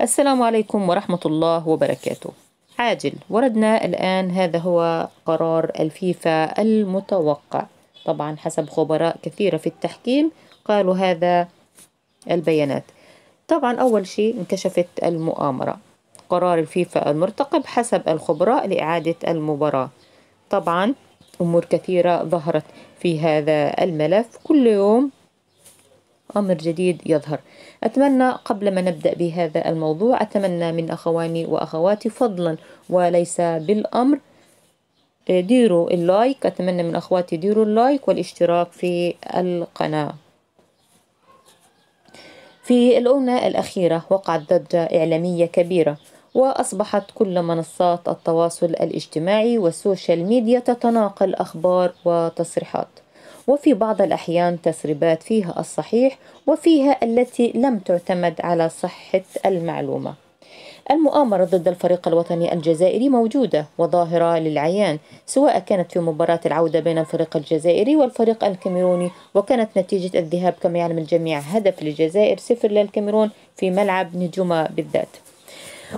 السلام عليكم ورحمة الله وبركاته. عاجل وردنا الآن هذا هو قرار الفيفا المتوقع. طبعا حسب خبراء كثيرة في التحكيم قالوا هذا البيانات. طبعا أول شيء انكشفت المؤامرة. قرار الفيفا المرتقب حسب الخبراء لإعادة المباراة. طبعا أمور كثيرة ظهرت في هذا الملف. كل يوم أمر جديد يظهر. أتمنى قبل ما نبدأ بهذا الموضوع أتمنى من أخواني وأخواتي فضلا وليس بالأمر. ديروا ال like أتمنى من أخواتي ديروا ال like والاشتراك في القناة. في الأونة الأخيرة وقعت ضجة إعلامية كبيرة وأصبحت كل منصات التواصل الاجتماعي وال social media تتناقل أخبار وتصريحات. وفي بعض الأحيان تسريبات فيها الصحيح وفيها التي لم تعتمد على صحة المعلومة. المؤامرة ضد الفريق الوطني الجزائري موجودة وظاهرة للعيان سواء كانت في مباراة العودة بين الفريق الجزائري والفريق الكاميروني وكانت نتيجة الذهاب كما يعلم الجميع هدف للجزائر صفر للكاميرون في ملعب نجومة بالذات.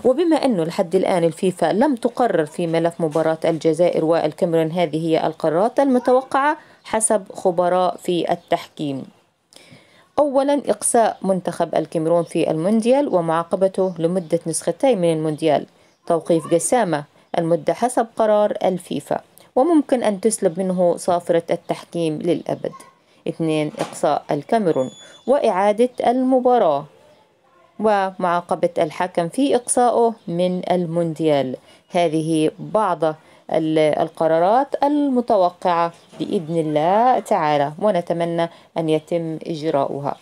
وبما أنه لحد الآن الفيفا لم تقرر في ملف مباراة الجزائر والكاميرون هذه هي القرارات المتوقعة حسب خبراء في التحكيم. أولا إقصاء منتخب الكاميرون في المونديال ومعاقبته لمدة نسختين من المونديال. توقيف جسامة المدة حسب قرار الفيفا. وممكن أن تسلب منه صافرة التحكيم للأبد. اثنين إقصاء الكاميرون وإعادة المباراة. ومعاقبة الحكم في إقصائه من المونديال. هذه بعض القرارات المتوقعة بإذن الله تعالى ونتمنى أن يتم إجراؤها.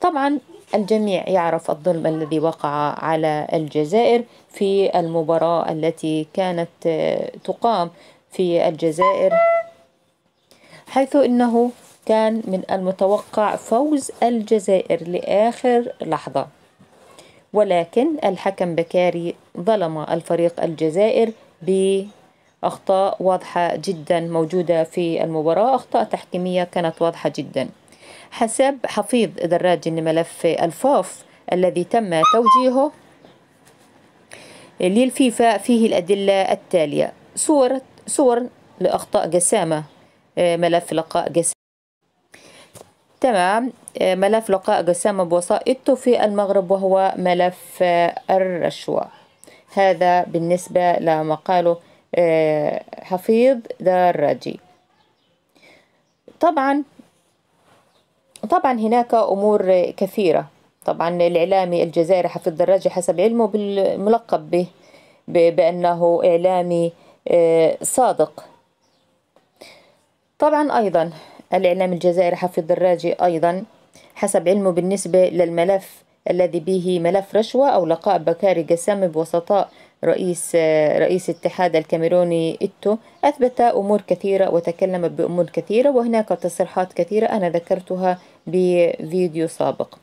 طبعا الجميع يعرف الظلم الذي وقع على الجزائر في المباراة التي كانت تقام في الجزائر حيث إنه كان من المتوقع فوز الجزائر لآخر لحظة. ولكن الحكم بكاري ظلم الفريق الجزائر بأخطاء واضحة جدا موجودة في المباراة. أخطاء تحكيمية كانت واضحة جدا. حسب حفيظ دراج لملف الفاف الذي تم توجيهه للفيفا فيه الأدلة التالية. صور صور لأخطاء جسامة ملف لقاء جسامة. تمام ملف لقاء جسامة بوسائطه في المغرب وهو ملف الرشوة. هذا بالنسبة لما قاله حفيظ دراجي. طبعا طبعا هناك أمور كثيرة. طبعا الإعلامي الجزائري حفيظ دراجي حسب علمه بالملقب به بأنه إعلامي صادق. طبعا أيضا الإعلام الجزائري حفيظ دراجي أيضا حسب علمه بالنسبة للملف الذي به ملف رشوة أو لقاء بكاري قسام بوسطاء رئيس رئيس اتحاد الكاميروني إتو أثبت أمور كثيرة وتكلم بأمور كثيرة وهناك تصريحات كثيرة أنا ذكرتها بفيديو سابق.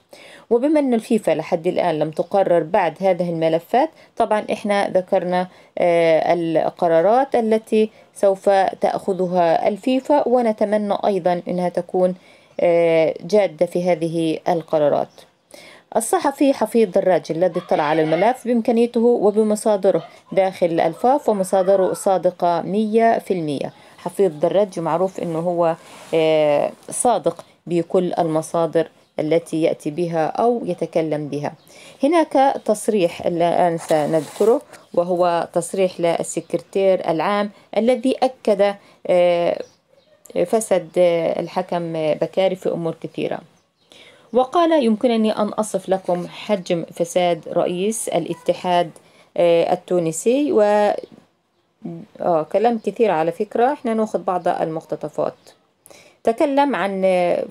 وبما أن الفيفا لحد الآن لم تقرر بعد هذه الملفات طبعا إحنا ذكرنا القرارات التي سوف تأخذها الفيفا ونتمنى أيضا أنها تكون جادة في هذه القرارات. الصحفي حفيظ دراجي الذي اطلع على الملف بإمكانيته وبمصادره داخل الفاف ومصادره صادقة مية في المية. حفيظ دراجي معروف أنه هو صادق بكل المصادر التي يأتي بها أو يتكلم بها. هناك تصريح الآن سنذكره وهو تصريح للسكرتير العام الذي أكد فسد الحكم بكاري في أمور كثيرة. وقال يمكنني أن أصف لكم حجم فساد رئيس الاتحاد التونسي. و آه كلام كثير على فكرة. إحنا نأخذ بعض المقتطفات. تكلم عن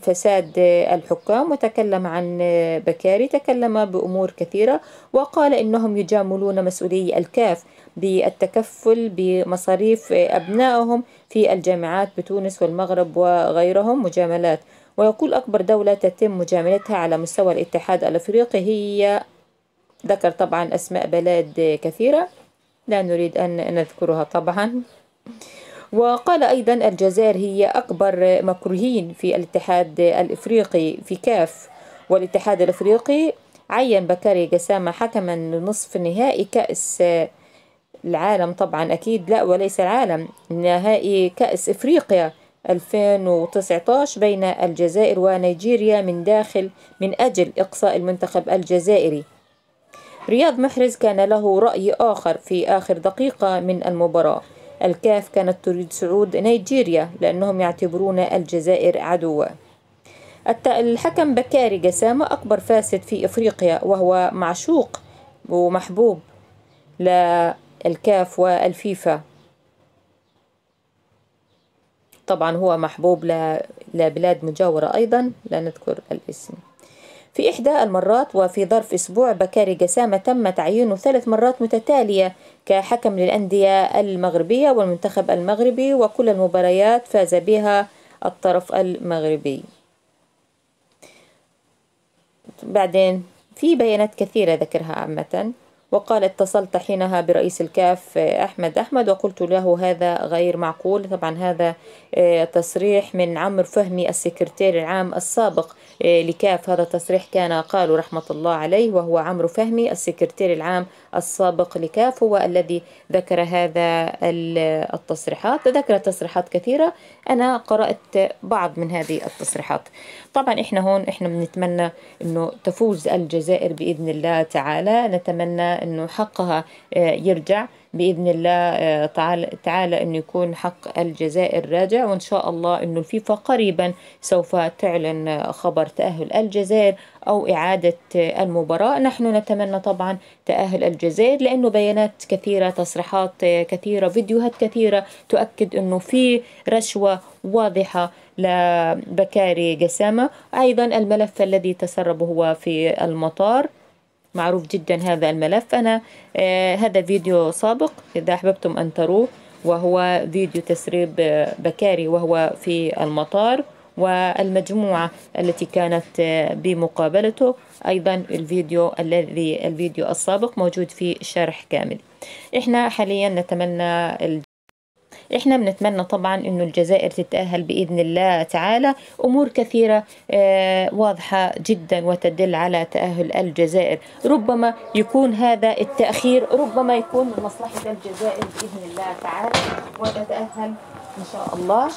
فساد الحكام وتكلم عن بكاري تكلم بأمور كثيرة. وقال إنهم يجاملون مسؤولي الكاف بالتكفل بمصاريف أبنائهم في الجامعات بتونس والمغرب وغيرهم مجاملات ويقول أكبر دولة تتم مجاملتها على مستوى الاتحاد الأفريقي هي ذكر طبعا أسماء بلاد كثيرة لا نريد أن نذكرها طبعا. وقال أيضا الجزائر هي أكبر مكروهين في الاتحاد الإفريقي في كاف. والاتحاد الإفريقي عين بكاري جسامة حكما لنصف نهائي كأس العالم. طبعا أكيد لا وليس العالم نهائي كأس إفريقيا. 2019 بين الجزائر ونيجيريا من داخل من أجل إقصاء المنتخب الجزائري. رياض محرز كان له رأي آخر في آخر دقيقة من المباراة. الكاف كانت تريد صعود نيجيريا لأنهم يعتبرون الجزائر عدوا الحكم بكاري جسامة أكبر فاسد في إفريقيا وهو معشوق ومحبوب للكاف والفيفا. طبعا هو محبوب لبلاد مجاورة أيضا لا نذكر الاسم. في إحدى المرات وفي ظرف أسبوع بكاري جسامة تم تعيينه ثلاث مرات متتالية كحكم للأندية المغربية والمنتخب المغربي وكل المباريات فاز بها الطرف المغربي. بعدين في بيانات كثيرة ذكرها عامة. وقال اتصلت حينها برئيس الكاف أحمد أحمد وقلت له هذا غير معقول. طبعا هذا آه، تصريح من عمرو فهمي السكرتير العام السابق آه، لكاف. هذا تصريح كان قالوا رحمة الله عليه وهو عمرو فهمي السكرتير العام السابق لكاف هو الذي ذكر هذا التصريحات. ذكر تصريحات كثيرة. أنا قرأت بعض من هذه التصريحات. طبعا إحنا هون إحنا بنتمنى أنه تفوز الجزائر بإذن الله تعالى. نتمنى أنه حقها آه، يرجع بإذن الله آه، تعالى, تعالى أنه يكون حق الجزائر راجع وإن شاء الله أنه الفيفا قريبا سوف تعلن خبر تأهل الجزائر أو إعادة المباراة. نحن نتمنى طبعا تأهل الجزائر لأنه بيانات كثيرة تصريحات كثيرة فيديوهات كثيرة تؤكد أنه في رشوة واضحة لبكاري جسامة. أيضا الملف الذي تسرب هو في المطار. معروف جدا هذا الملف. أنا آه هذا فيديو سابق إذا أحببتم أن تروه وهو فيديو تسريب بكاري وهو في المطار والمجموعة التي كانت آه، بمقابلته. أيضا الفيديو الذي الفيديو السابق موجود في شرح كامل. إحنا حاليا نتمنى إحنا بنتمنى طبعا إنه الجزائر تتأهل بإذن الله تعالى. أمور كثيرة آه واضحة جدا وتدل على تأهل الجزائر. ربما يكون هذا التأخير ربما يكون من مصلحة الجزائر بإذن الله تعالى ونتأهل إن شاء الله.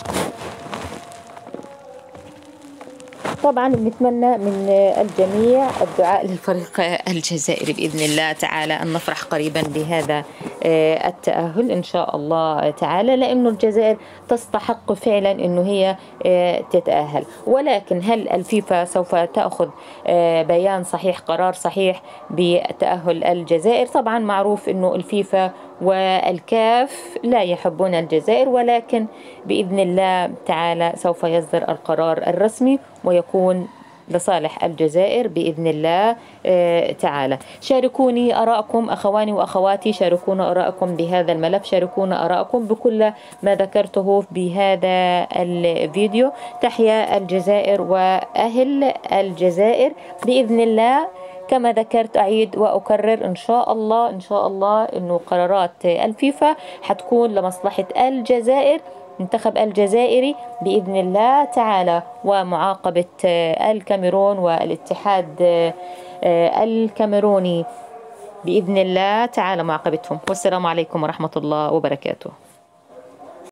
طبعا بنتمنى من الجميع الدعاء للفريق الجزائري بإذن الله تعالى. أن نفرح قريبا بهذا التأهل إن شاء الله تعالى لأنه الجزائر تستحق فعلا أنه هي آه، تتأهل. ولكن هل الفيفا سوف تأخذ آه، بيان صحيح قرار صحيح بتأهل الجزائر؟ طبعا معروف أنه الفيفا والكاف لا يحبون الجزائر ولكن بإذن الله تعالى سوف يصدر القرار الرسمي ويكون لصالح الجزائر بإذن الله آه، تعالى. شاركوني أراءكم أخواني وأخواتي شاركونا أراءكم بهذا الملف شاركونا أراءكم بكل ما ذكرته بهذا الفيديو. تحيا الجزائر وأهل الجزائر بإذن الله. كما ذكرت أعيد وأكرر إن شاء الله إن شاء الله إنه قرارات الفيفا حتكون لمصلحة الجزائر. منتخب الجزائري بإذن الله تعالى ومعاقبة الكاميرون والاتحاد الكاميروني بإذن الله تعالى معاقبتهم. والسلام عليكم ورحمة الله وبركاته.